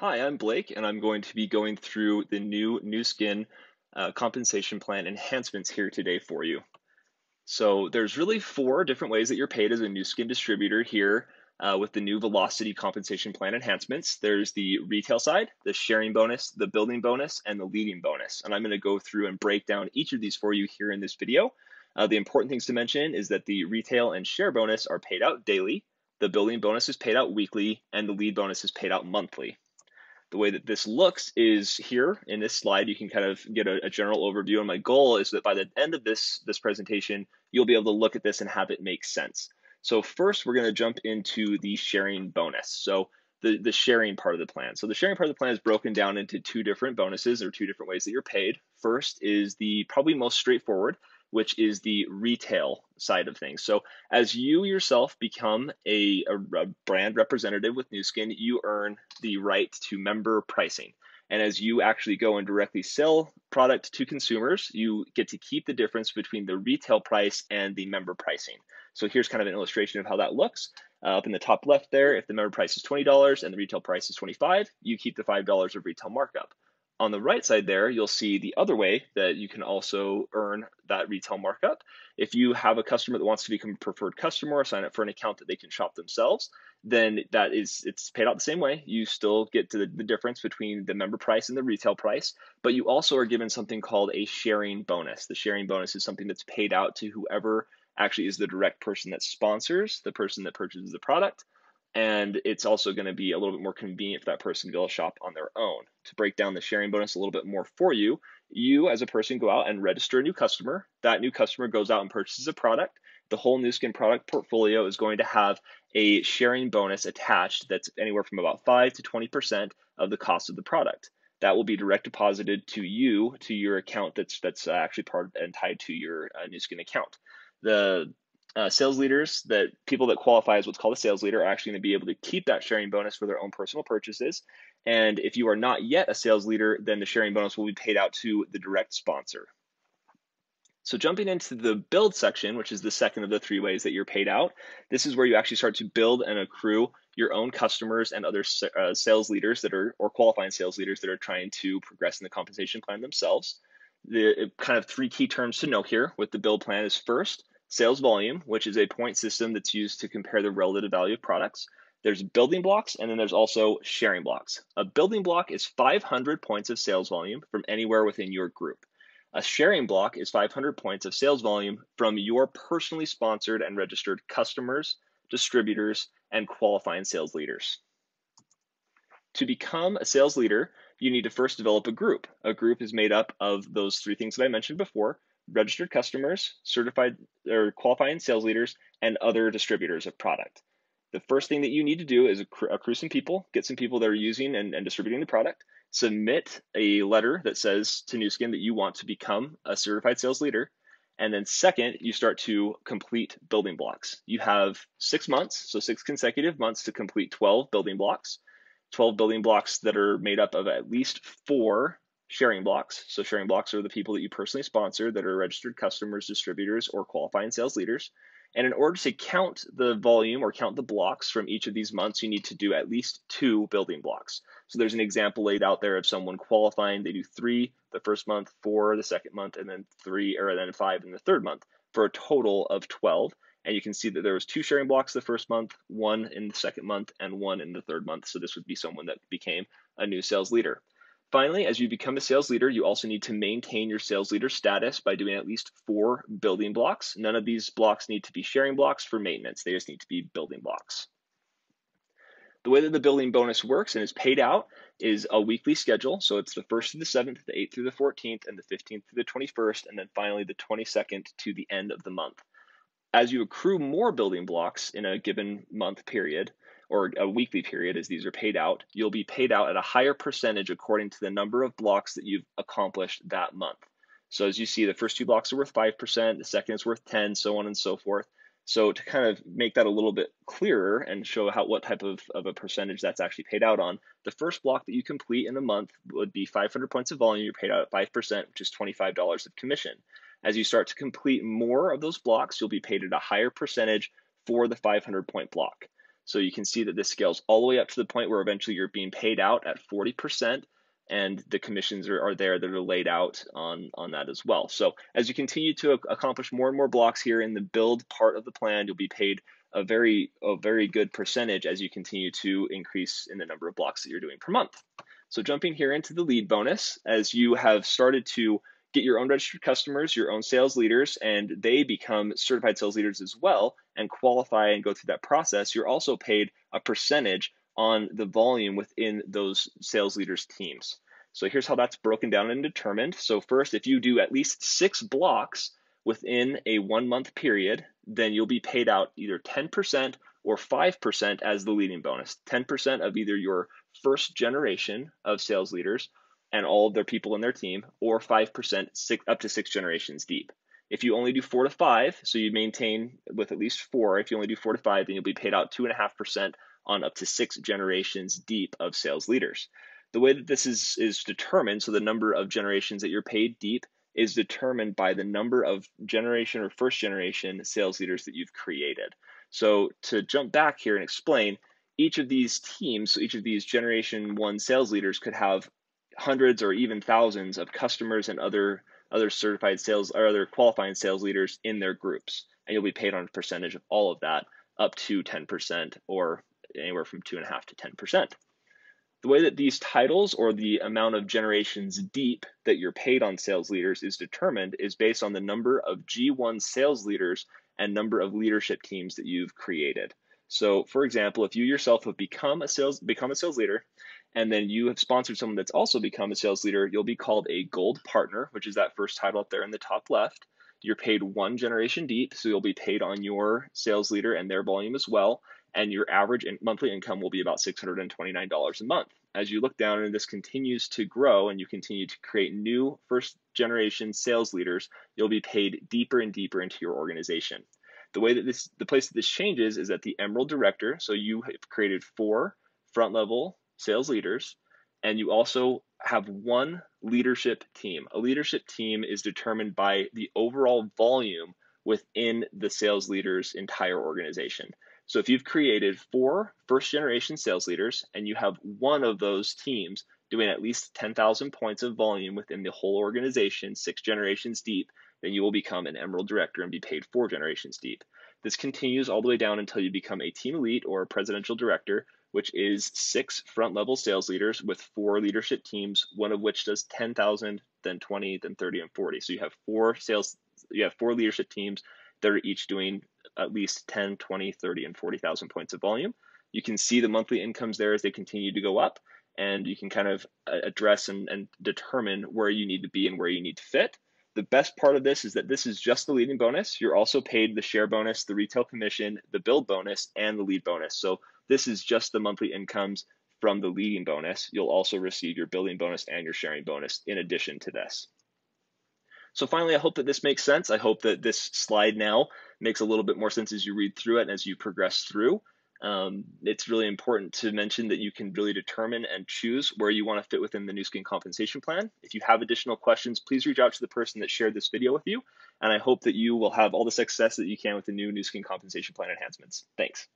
Hi, I'm Blake, and I'm going to be going through the new Nu Skin uh, compensation plan enhancements here today for you. So there's really four different ways that you're paid as a Nu Skin distributor here uh, with the new Velocity compensation plan enhancements. There's the retail side, the sharing bonus, the building bonus, and the leading bonus. And I'm going to go through and break down each of these for you here in this video. Uh, the important things to mention is that the retail and share bonus are paid out daily, the building bonus is paid out weekly, and the lead bonus is paid out monthly the way that this looks is here in this slide, you can kind of get a, a, general overview. And my goal is that by the end of this, this presentation, you'll be able to look at this and have it make sense. So first, we're going to jump into the sharing bonus. So the, the sharing part of the plan. So the sharing part of the plan is broken down into two different bonuses or two different ways that you're paid. First is the probably most straightforward, which is the retail side of things. So as you yourself become a, a, a, brand representative with Nu Skin, you earn the right to member pricing. And as you actually go and directly sell product to consumers, you get to keep the difference between the retail price and the member pricing. So here's kind of an illustration of how that looks. Uh, up in the top left there, if the member price is $20 and the retail price is 25, you keep the $5 of retail markup. On the right side there, you'll see the other way that you can also earn that retail markup. If you have a customer that wants to become a preferred customer sign up for an account that they can shop themselves, then that is it's paid out the same way. You still get to the, the difference between the member price and the retail price, but you also are given something called a sharing bonus. The sharing bonus is something that's paid out to whoever actually is the direct person that sponsors the person that purchases the product and it's also going to be a little bit more convenient for that person to be able to shop on their own. To break down the sharing bonus a little bit more for you, you as a person go out and register a new customer. That new customer goes out and purchases a product. The whole Nu Skin product portfolio is going to have a sharing bonus attached that's anywhere from about 5 to 20% of the cost of the product. That will be direct deposited to you to your account that's that's actually part and tied to your uh, Nu Skin account. The uh, sales leaders that people that qualify as what's called a sales leader are actually going to be able to keep that sharing bonus for their own personal purchases. And if you are not yet a sales leader, then the sharing bonus will be paid out to the direct sponsor. So jumping into the build section, which is the second of the three ways that you're paid out, this is where you actually start to build and accrue your own customers and other uh, sales leaders that are, or qualifying sales leaders that are trying to progress in the compensation plan themselves. The kind of three key terms to know here with the build plan is first, sales volume, which is a point system that's used to compare the relative value of products. There's building blocks, and then there's also sharing blocks. A building block is 500 points of sales volume from anywhere within your group. A sharing block is 500 points of sales volume from your personally sponsored and registered customers, distributors, and qualifying sales leaders. To become a sales leader, you need to first develop a group. A group is made up of those three things that I mentioned before registered customers, certified or qualifying sales leaders, and other distributors of product. The first thing that you need to do is accrue some people, get some people that are using and, and distributing the product, submit a letter that says to Nu Skin that you want to become a certified sales leader. And then, second, you start to complete building blocks. You have six months, so six consecutive months to complete 12 building blocks. 12 building blocks that are made up of at least four sharing blocks. So sharing blocks are the people that you personally sponsor that are registered customers, distributors, or qualifying sales leaders. And in order to count the volume or count the blocks from each of these months, you need to do at least two building blocks. So there's an example laid out there of someone qualifying. They do three the first month, four the second month, and then three or then five in the third month for a total of 12. And you can see that there was two sharing blocks the first month, one in the second month, and one in the third month. So this would be someone that became a new sales leader. Finally, as you become a sales leader, you also need to maintain your sales leader status by doing at least four building blocks. None of these blocks need to be sharing blocks for maintenance. They just need to be building blocks. The way that the building bonus works and is paid out is a weekly schedule. So it's the 1st through the 7th, the 8th through the 14th, and the 15th through the 21st, and then finally the 22nd to the end of the month. As you accrue more building blocks in a given month period, or a weekly period as these are paid out, you'll be paid out at a higher percentage according to the number of blocks that you've accomplished that month. So as you see, the first two blocks are worth 5%, the second is worth 10, so on and so forth. So to kind of make that a little bit clearer and show how what type of, of a percentage that's actually paid out on, the first block that you complete in a month would be 500 points of volume. You're paid out at 5%, which is $25 of commission. As you start to complete more of those blocks, you'll be paid at a higher percentage for the 500 point block. So you can see that this scales all the way up to the point where eventually you're being paid out at 40% and the commissions are, are there that are laid out on, on that as well. So as you continue to accomplish more and more blocks here in the build part of the plan, you'll be paid a very a very good percentage as you continue to increase in the number of blocks that you're doing per month. So jumping here into the lead bonus, as you have started to get your own registered customers, your own sales leaders, and they become certified sales leaders as well and qualify and go through that process, you're also paid a percentage on the volume within those sales leaders' teams. So here's how that's broken down and determined. So first, if you do at least six blocks within a one month period, then you'll be paid out either 10% or 5% as the leading bonus. 10% of either your first generation of sales leaders and all of their people in their team, or 5% six, up to six generations deep. If you only do four to five, so you maintain with at least four, if you only do four to five, then you'll be paid out 2.5% on up to six generations deep of sales leaders. The way that this is, is determined, so the number of generations that you're paid deep is determined by the number of generation or first generation sales leaders that you've created. So to jump back here and explain, each of these teams, so each of these generation one sales leaders could have hundreds or even thousands of customers and other other certified sales or other qualifying sales leaders in their groups and you'll be paid on a percentage of all of that up to 10% or anywhere from 2.5 to 10% the way that these titles or the amount of generations deep that you're paid on sales leaders is determined is based on the number of G1 sales leaders and number of leadership teams that you've created. So, for example, if you yourself have become a sales become a sales leader and then you have sponsored someone that's also become a sales leader, you'll be called a gold partner, which is that first title up there in the top left. You're paid one generation deep, so you'll be paid on your sales leader and their volume as well. And your average monthly income will be about $629 a month. As you look down and this continues to grow and you continue to create new first generation sales leaders, you'll be paid deeper and deeper into your organization. The way that this, the place that this changes is that the Emerald Director, so you have created four front level sales leaders, and you also have one leadership team. A leadership team is determined by the overall volume within the sales leader's entire organization. So if you've created four first generation sales leaders and you have one of those teams doing at least 10,000 points of volume within the whole organization, six generations deep, then you will become an Emerald Director and be paid four generations deep. This continues all the way down until you become a Team Elite or a Presidential Director, which is six front level sales leaders with four leadership teams, one of which does 10,000, then 20, then 30, and 40. So you have four sales, you have four leadership teams that are each doing at least 10, 20, 30, and 40,000 points of volume. You can see the monthly incomes there as they continue to go up, and you can kind of uh, address and, and determine where you need to be and where you need to fit. The best part of this is that this is just the leading bonus. You're also paid the share bonus, the retail commission, the build bonus, and the lead bonus. So this is just the monthly incomes from the leading bonus. You'll also receive your building bonus and your sharing bonus in addition to this. So finally, I hope that this makes sense. I hope that this slide now makes a little bit more sense as you read through it and as you progress through. Um, it's really important to mention that you can really determine and choose where you want to fit within the Nu Skin compensation plan. If you have additional questions, please reach out to the person that shared this video with you. And I hope that you will have all the success that you can with the new Nu Skin compensation plan enhancements. Thanks.